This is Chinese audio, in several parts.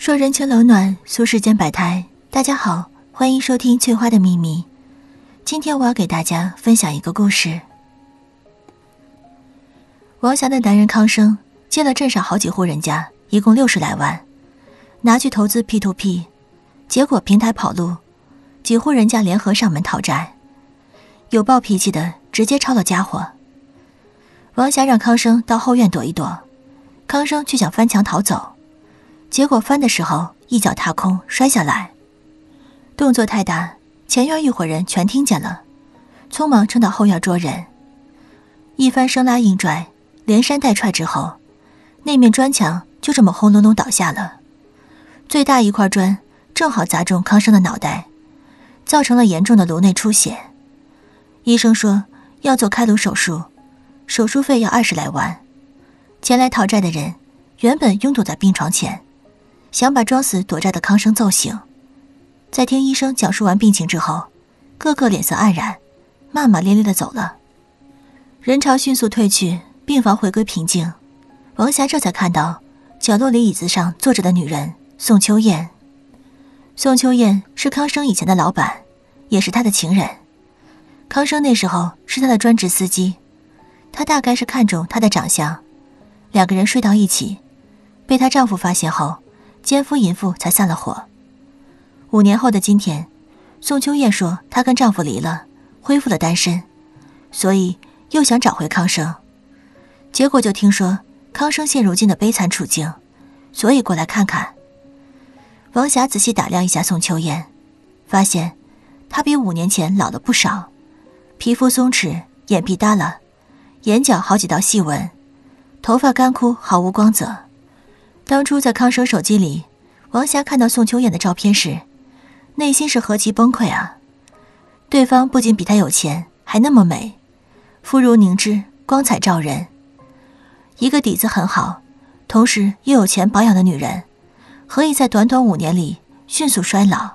说人情冷暖，俗世间百态。大家好，欢迎收听《翠花的秘密》。今天我要给大家分享一个故事。王霞的男人康生借了镇上好几户人家，一共六十来万，拿去投资 P to P，结果平台跑路，几户人家联合上门讨债，有暴脾气的直接抄了家伙。王霞让康生到后院躲一躲，康生却想翻墙逃走。结果翻的时候一脚踏空摔下来，动作太大，前院一伙人全听见了，匆忙冲到后院捉人。一番生拉硬拽、连扇带踹之后，那面砖墙就这么轰隆隆倒下了。最大一块砖正好砸中康生的脑袋，造成了严重的颅内出血。医生说要做开颅手术，手术费要二十来万。前来讨债的人原本拥堵在病床前。想把装死躲债的康生揍醒，在听医生讲述完病情之后，个个脸色黯然，骂骂咧咧的走了。人潮迅速退去，病房回归平静。王霞这才看到角落里椅子上坐着的女人宋秋燕。宋秋燕是康生以前的老板，也是他的情人。康生那时候是他的专职司机，他大概是看中她的长相，两个人睡到一起，被她丈夫发现后。奸夫淫妇才散了伙。五年后的今天，宋秋燕说她跟丈夫离了，恢复了单身，所以又想找回康生。结果就听说康生现如今的悲惨处境，所以过来看看。王霞仔细打量一下宋秋燕，发现她比五年前老了不少，皮肤松弛，眼皮耷拉，眼角好几道细纹，头发干枯，毫无光泽。当初在康生手机里，王霞看到宋秋燕的照片时，内心是何其崩溃啊！对方不仅比她有钱，还那么美，肤如凝脂，光彩照人。一个底子很好，同时又有钱保养的女人，何以在短短五年里迅速衰老？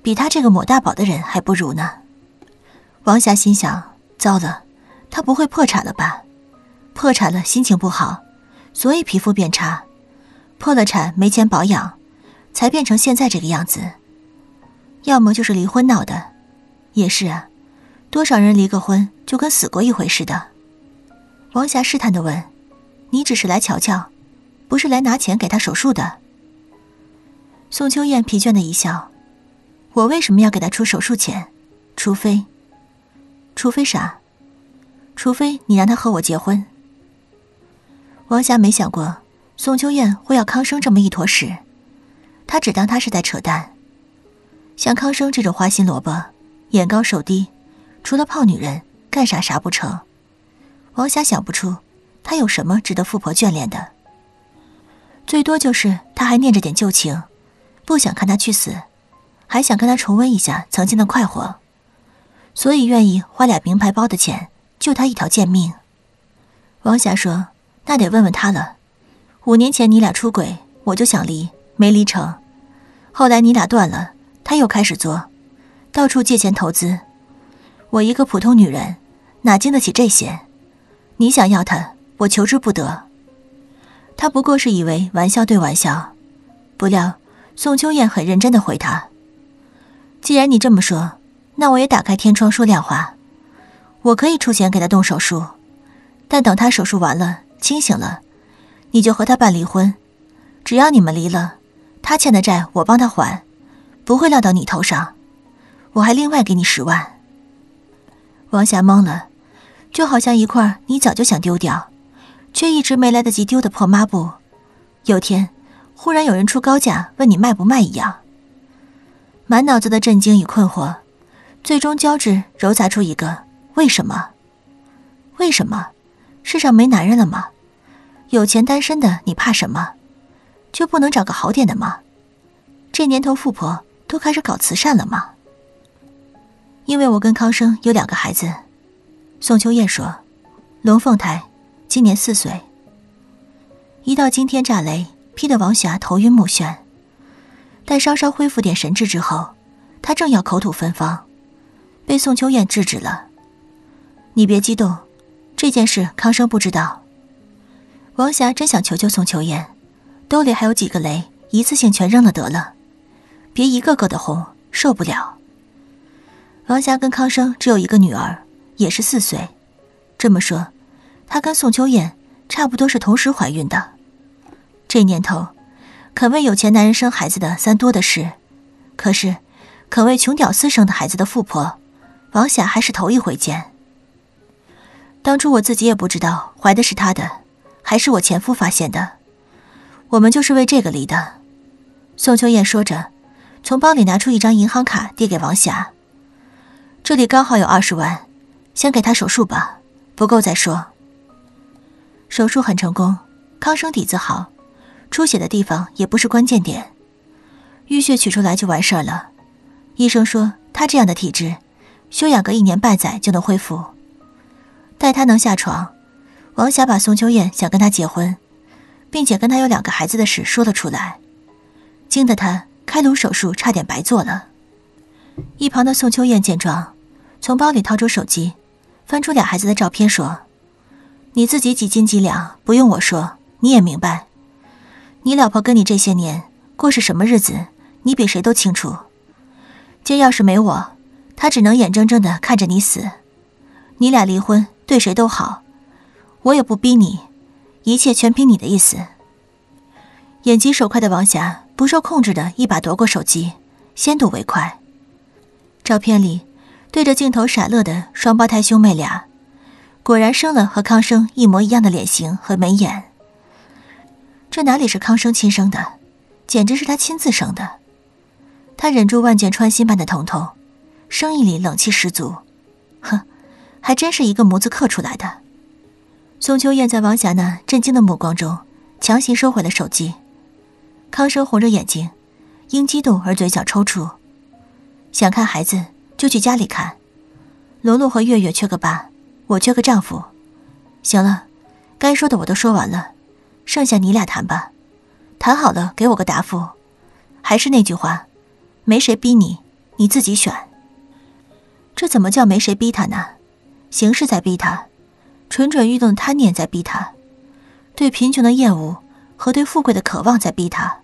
比她这个抹大宝的人还不如呢？王霞心想：糟了，她不会破产了吧？破产了，心情不好，所以皮肤变差。破了产没钱保养，才变成现在这个样子。要么就是离婚闹的，也是啊，多少人离个婚就跟死过一回似的。王霞试探的问：“你只是来瞧瞧，不是来拿钱给他手术的？”宋秋燕疲倦的一笑：“我为什么要给他出手术钱？除非……除非啥？除非你让他和我结婚。”王霞没想过。宋秋燕会要康生这么一坨屎，她只当他是在扯淡。像康生这种花心萝卜，眼高手低，除了泡女人，干啥啥不成。王霞想不出他有什么值得富婆眷恋的，最多就是他还念着点旧情，不想看他去死，还想跟他重温一下曾经的快活，所以愿意花俩名牌包的钱救他一条贱命。王霞说：“那得问问他了。”五年前你俩出轨，我就想离，没离成。后来你俩断了，他又开始作，到处借钱投资。我一个普通女人，哪经得起这些？你想要他，我求之不得。他不过是以为玩笑对玩笑，不料宋秋燕很认真的回他：“既然你这么说，那我也打开天窗说亮话。我可以出钱给他动手术，但等他手术完了，清醒了。”你就和他办离婚，只要你们离了，他欠的债我帮他还，不会落到你头上。我还另外给你十万。王霞懵了，就好像一块你早就想丢掉，却一直没来得及丢的破抹布，有天忽然有人出高价问你卖不卖一样。满脑子的震惊与困惑，最终交织揉杂出一个为什么？为什么？世上没男人了吗？有钱单身的你怕什么？就不能找个好点的吗？这年头富婆都开始搞慈善了吗？因为我跟康生有两个孩子，宋秋燕说，龙凤胎，今年四岁。一道惊天炸雷劈得王霞头晕目眩，待稍稍恢复点神智之后，她正要口吐芬芳，被宋秋燕制止了。你别激动，这件事康生不知道。王霞真想求求宋秋燕，兜里还有几个雷，一次性全扔了得了，别一个个的红，受不了。王霞跟康生只有一个女儿，也是四岁。这么说，她跟宋秋燕差不多是同时怀孕的。这年头，肯为有钱男人生孩子的三多的是，可是，肯为穷屌丝生的孩子的富婆，王霞还是头一回见。当初我自己也不知道怀的是她的，还是我前夫发现的。我们就是为这个离的。宋秋燕说着，从包里拿出一张银行卡递给王霞。这里刚好有二十万，先给他手术吧，不够再说。手术很成功，康生底子好，出血的地方也不是关键点，淤血取出来就完事儿了。医生说他这样的体质，休养个一年半载就能恢复。待他能下床，王霞把宋秋燕想跟他结婚，并且跟他有两个孩子的事说了出来，惊得他开颅手术差点白做了。一旁的宋秋燕见状，从包里掏出手机，翻出俩孩子的照片，说：“你自己几斤几两，不用我说，你也明白。你老婆跟你这些年过是什么日子，你比谁都清楚。今要是没我，她只能眼睁睁的看着你死。你俩离婚对谁都好，我也不逼你，一切全凭你的意思。”眼疾手快的王霞不受控制的一把夺过手机，先睹为快。照片里，对着镜头傻乐的双胞胎兄妹俩，果然生了和康生一模一样的脸型和眉眼。这哪里是康生亲生的，简直是他亲自生的。他忍住万箭穿心般的疼痛，声音里冷气十足。哼，还真是一个模子刻出来的。宋秋燕在王霞那震惊的目光中，强行收回了手机。康生红着眼睛，因激动而嘴角抽搐。想看孩子就去家里看，罗罗和月月缺个爸，我缺个丈夫。行了，该说的我都说完了，剩下你俩谈吧。谈好了给我个答复。还是那句话，没谁逼你，你自己选。这怎么叫没谁逼他呢？形势在逼他，蠢蠢欲动的贪念在逼他，对贫穷的厌恶和对富贵的渴望在逼他。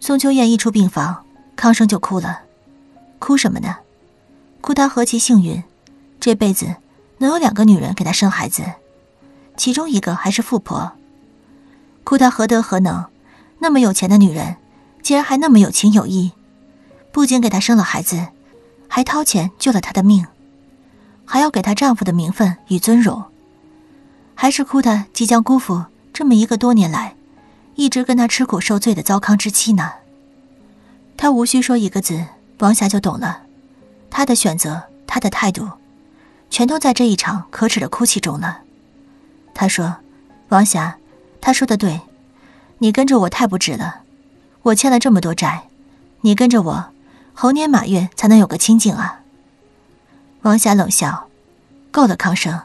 宋秋燕一出病房，康生就哭了。哭什么呢？哭他何其幸运，这辈子能有两个女人给他生孩子，其中一个还是富婆。哭他何德何能，那么有钱的女人，竟然还那么有情有义，不仅给他生了孩子，还掏钱救了他的命，还要给她丈夫的名分与尊荣。还是哭他即将辜负这么一个多年来一直跟他吃苦受罪的糟糠之妻呢？他无需说一个字。王霞就懂了，他的选择，他的态度，全都在这一场可耻的哭泣中了。他说：“王霞，他说的对，你跟着我太不值了。我欠了这么多债，你跟着我，猴年马月才能有个清静啊。”王霞冷笑：“够了，康生，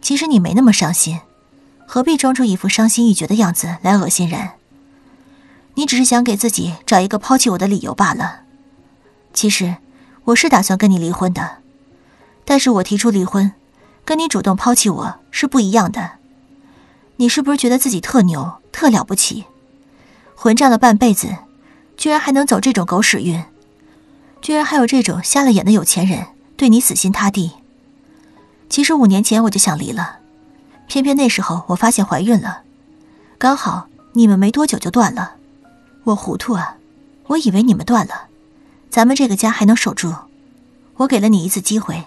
其实你没那么伤心，何必装出一副伤心欲绝的样子来恶心人？你只是想给自己找一个抛弃我的理由罢了。”其实，我是打算跟你离婚的，但是我提出离婚，跟你主动抛弃我是不一样的。你是不是觉得自己特牛、特了不起？混战了半辈子，居然还能走这种狗屎运，居然还有这种瞎了眼的有钱人对你死心塌地。其实五年前我就想离了，偏偏那时候我发现怀孕了，刚好你们没多久就断了。我糊涂啊，我以为你们断了。咱们这个家还能守住，我给了你一次机会，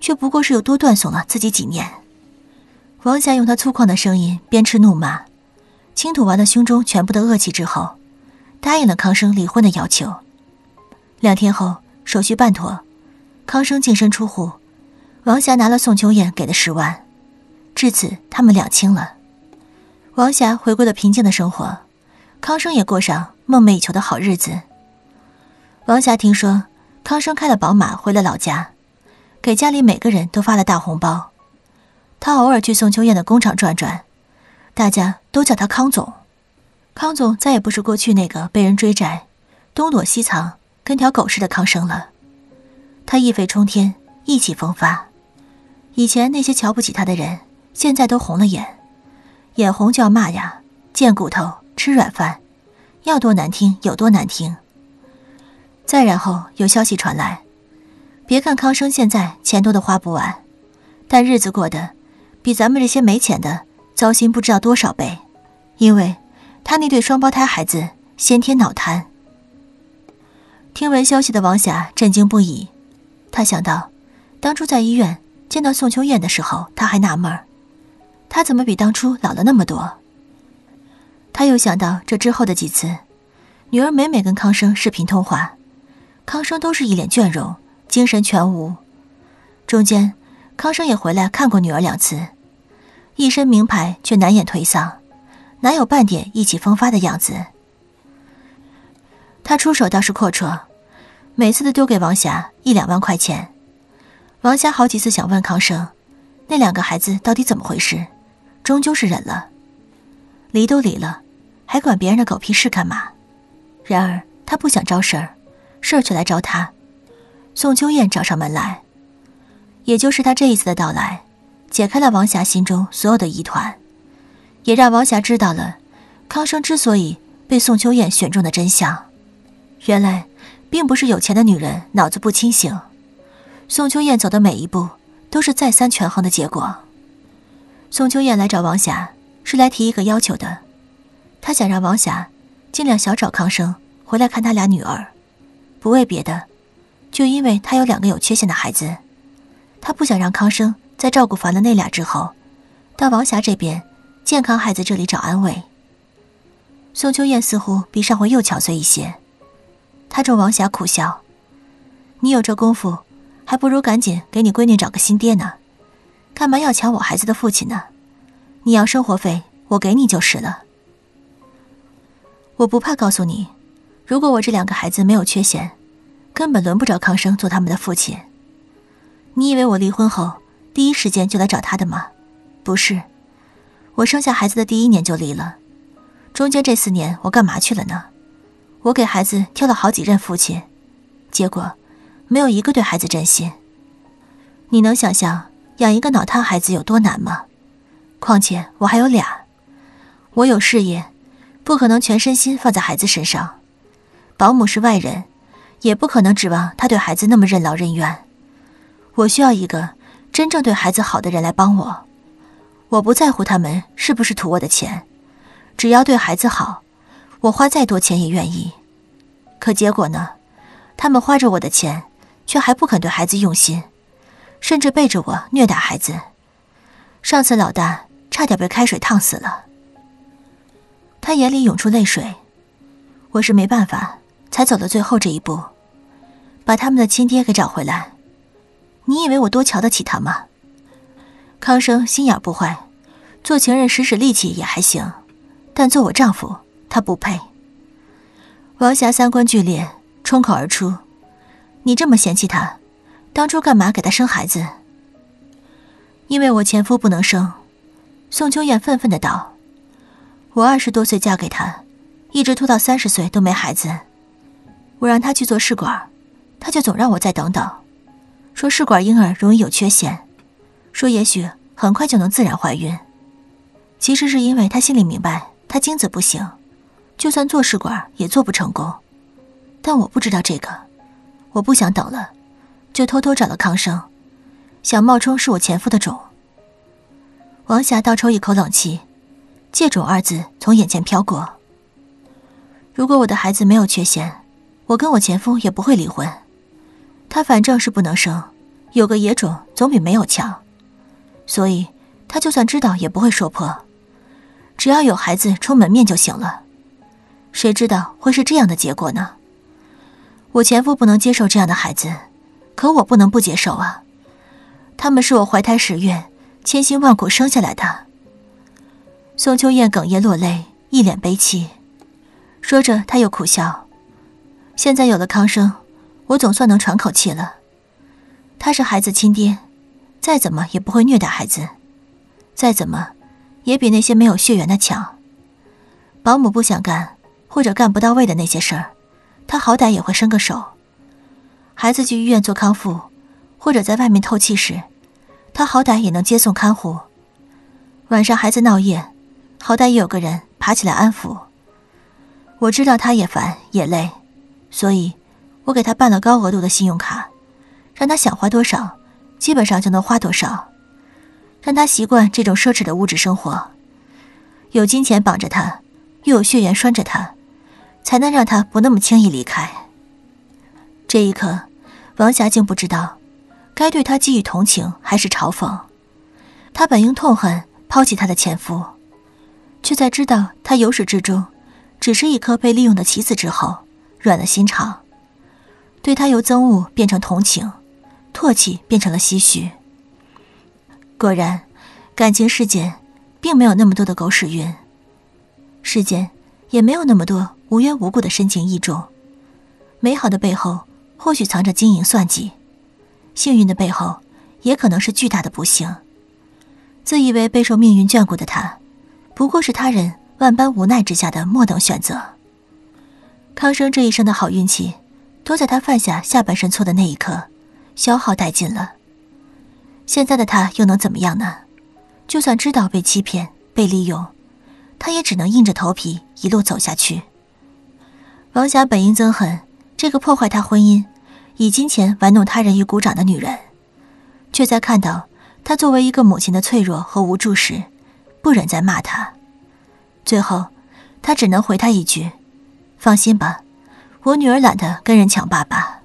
却不过是又多断送了自己几年。王霞用她粗犷的声音鞭笞怒骂，倾吐完了胸中全部的恶气之后，答应了康生离婚的要求。两天后，手续办妥，康生净身出户，王霞拿了宋秋燕给的十万，至此他们两清了。王霞回归了平静的生活，康生也过上梦寐以求的好日子。王霞听说康生开了宝马回了老家，给家里每个人都发了大红包。他偶尔去宋秋燕的工厂转转，大家都叫他康总。康总再也不是过去那个被人追债、东躲西藏、跟条狗似的康生了。他一飞冲天，意气风发。以前那些瞧不起他的人，现在都红了眼，眼红就要骂呀，贱骨头吃软饭，要多难听有多难听。再然后有消息传来，别看康生现在钱多的花不完，但日子过得比咱们这些没钱的糟心不知道多少倍，因为他那对双胞胎孩子先天脑瘫。听闻消息的王霞震惊不已，她想到，当初在医院见到宋秋燕的时候，他还纳闷儿，她怎么比当初老了那么多。他又想到这之后的几次，女儿每每跟康生视频通话，康生都是一脸倦容，精神全无。中间，康生也回来看过女儿两次，一身名牌却难掩颓丧，哪有半点意气风发的样子？他出手倒是阔绰，每次都丢给王霞一两万块钱。王霞好几次想问康生，那两个孩子到底怎么回事，终究是忍了。离都离了，还管别人的狗屁事干嘛？然而他不想招事儿，事儿却来招他。宋秋燕找上门来，也就是他这一次的到来，解开了王霞心中所有的疑团，也让王霞知道了康生之所以被宋秋燕选中的真相。原来，并不是有钱的女人脑子不清醒。宋秋燕走的每一步，都是再三权衡的结果。宋秋燕来找王霞，是来提一个要求的。她想让王霞尽量少找康生回来看他俩女儿，不为别的，就因为他有两个有缺陷的孩子，她不想让康生在照顾烦了那俩之后，到王霞这边健康孩子这里找安慰。宋秋燕似乎比上回又憔悴一些。她冲王霞苦笑：“你有这功夫，还不如赶紧给你闺女找个新爹呢，干嘛要抢我孩子的父亲呢？你要生活费，我给你就是了。我不怕告诉你，如果我这两个孩子没有缺陷，根本轮不着康生做他们的父亲。你以为我离婚后第一时间就来找他的吗？不是，我生下孩子的第一年就离了，中间这四年我干嘛去了呢？”我给孩子挑了好几任父亲，结果没有一个对孩子真心。你能想象养一个脑瘫孩子有多难吗？况且我还有俩，我有事业，不可能全身心放在孩子身上。保姆是外人，也不可能指望他对孩子那么任劳任怨。我需要一个真正对孩子好的人来帮我。我不在乎他们是不是图我的钱，只要对孩子好。我花再多钱也愿意，可结果呢？他们花着我的钱，却还不肯对孩子用心，甚至背着我虐打孩子。上次老大差点被开水烫死了。他眼里涌出泪水，我是没办法才走了最后这一步，把他们的亲爹给找回来。你以为我多瞧得起他吗？康生心眼不坏，做情人使使力气也还行，但做我丈夫。他不配。王霞三观剧烈，冲口而出：“你这么嫌弃他，当初干嘛给他生孩子？”因为我前夫不能生。宋秋燕愤愤的道：“我二十多岁嫁给他，一直拖到三十岁都没孩子。我让他去做试管，他就总让我再等等，说试管婴儿容易有缺陷，说也许很快就能自然怀孕。其实是因为他心里明白，他精子不行。”就算做试管也做不成功，但我不知道这个，我不想等了，就偷偷找了康生，想冒充是我前夫的种。王霞倒抽一口冷气，借种二字从眼前飘过。如果我的孩子没有缺陷，我跟我前夫也不会离婚。他反正是不能生，有个野种总比没有强，所以他就算知道也不会说破，只要有孩子出门面就行了。谁知道会是这样的结果呢？我前夫不能接受这样的孩子，可我不能不接受啊！他们是我怀胎十月，千辛万苦生下来的。宋秋燕哽咽落泪，一脸悲戚，说着，她又苦笑。现在有了康生，我总算能喘口气了。他是孩子亲爹，再怎么也不会虐待孩子，再怎么，也比那些没有血缘的强。保姆不想干。或者干不到位的那些事儿，他好歹也会伸个手。孩子去医院做康复，或者在外面透气时，他好歹也能接送看护。晚上孩子闹夜，好歹也有个人爬起来安抚。我知道他也烦也累，所以，我给他办了高额度的信用卡，让他想花多少，基本上就能花多少，让他习惯这种奢侈的物质生活。有金钱绑着他，又有血缘拴着他，才能让他不那么轻易离开。这一刻，王霞竟不知道，该对他寄予同情还是嘲讽。她本应痛恨抛弃她的前夫，却在知道他由始至终。只是一颗被利用的棋子之后，软了心肠，对他由憎恶变成同情，唾弃变成了唏嘘。果然，感情世间并没有那么多的狗屎运，世间也没有那么多无缘无故的深情意重。美好的背后或许藏着经营算计，幸运的背后也可能是巨大的不幸。自以为备受命运眷顾的他，不过是他人。万般无奈之下的末等选择。康生这一生的好运气，都在他犯下下半身错的那一刻消耗殆尽了。现在的他又能怎么样呢？就算知道被欺骗、被利用，他也只能硬着头皮一路走下去。王霞本应憎恨这个破坏她婚姻、以金钱玩弄他人于股掌的女人，却在看到她作为一个母亲的脆弱和无助时，不忍再骂她。最后，他只能回他一句：“放心吧，我女儿懒得跟人抢爸爸。”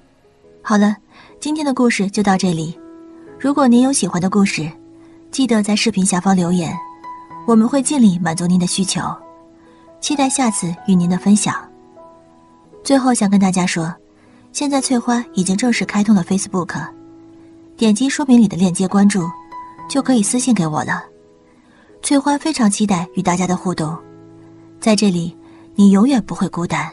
好了，今天的故事就到这里。如果您有喜欢的故事，记得在视频下方留言，我们会尽力满足您的需求。期待下次与您的分享。最后想跟大家说，现在翠花已经正式开通了 Facebook，点击说明里的链接关注，就可以私信给我了。翠花非常期待与大家的互动。在这里，你永远不会孤单。